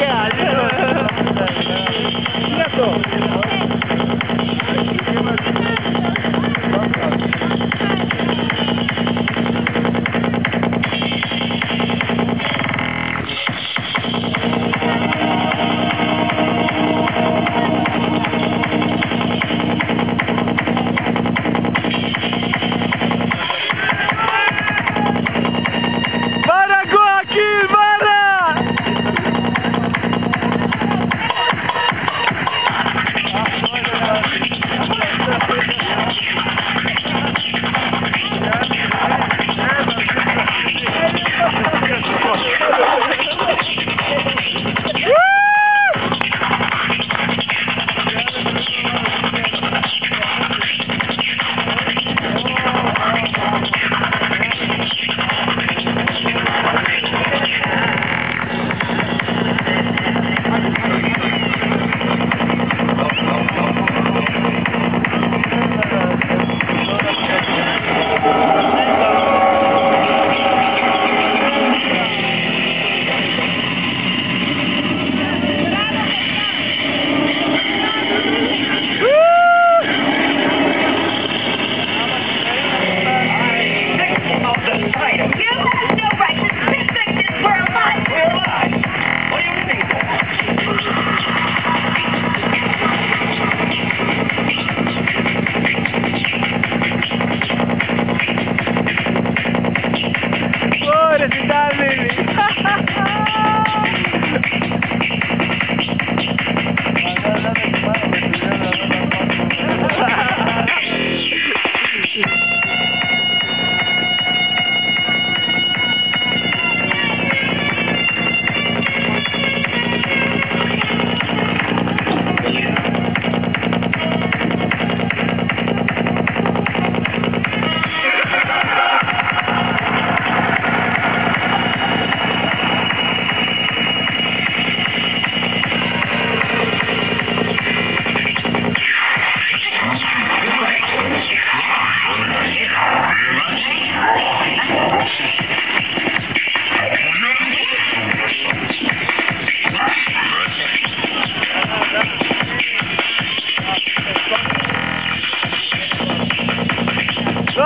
yeah,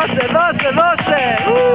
12, 12, 12. ¡Uh!